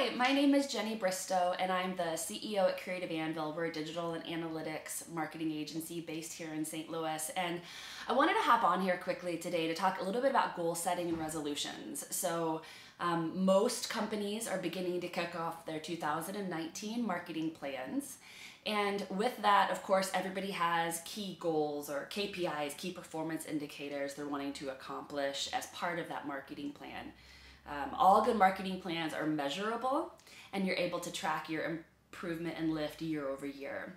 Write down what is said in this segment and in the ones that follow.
Hi, my name is Jenny Bristow, and I'm the CEO at Creative Anvil. We're a digital and analytics marketing agency based here in St. Louis. And I wanted to hop on here quickly today to talk a little bit about goal setting and resolutions. So, um, most companies are beginning to kick off their 2019 marketing plans. And with that, of course, everybody has key goals or KPIs, key performance indicators they're wanting to accomplish as part of that marketing plan. Um, all good marketing plans are measurable and you're able to track your improvement and lift year over year.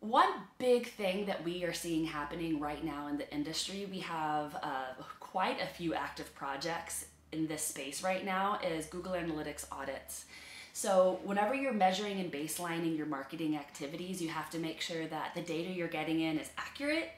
One big thing that we are seeing happening right now in the industry, we have uh, quite a few active projects in this space right now, is Google Analytics audits. So, whenever you're measuring and baselining your marketing activities, you have to make sure that the data you're getting in is accurate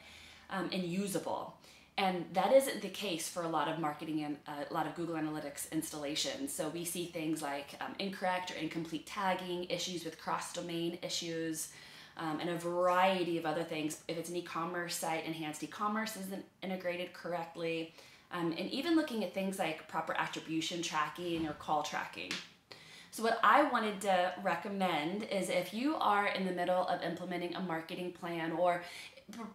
um, and usable. And that isn't the case for a lot of marketing and uh, a lot of Google Analytics installations. So we see things like um, incorrect or incomplete tagging, issues with cross domain issues, um, and a variety of other things. If it's an e commerce site, enhanced e commerce isn't integrated correctly. Um, and even looking at things like proper attribution tracking or call tracking. So, what I wanted to recommend is if you are in the middle of implementing a marketing plan, or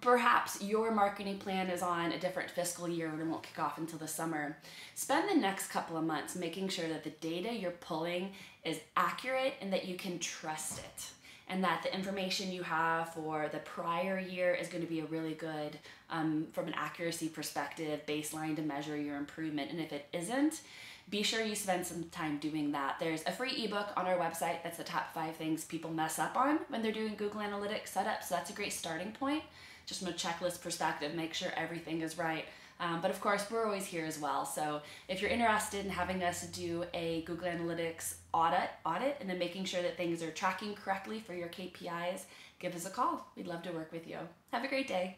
perhaps your marketing plan is on a different fiscal year and it won't kick off until the summer, spend the next couple of months making sure that the data you're pulling is accurate and that you can trust it. And that the information you have for the prior year is going to be a really good, um, from an accuracy perspective, baseline to measure your improvement. And if it isn't, be sure you spend some time doing that. There's a free ebook on our website that's the top five things people mess up on when they're doing Google Analytics setup. So that's a great starting point. Just from a checklist perspective, make sure everything is right. Um, but of course, we're always here as well. So if you're interested in having us do a Google Analytics audit, audit, and then making sure that things are tracking correctly for your KPIs, give us a call. We'd love to work with you. Have a great day.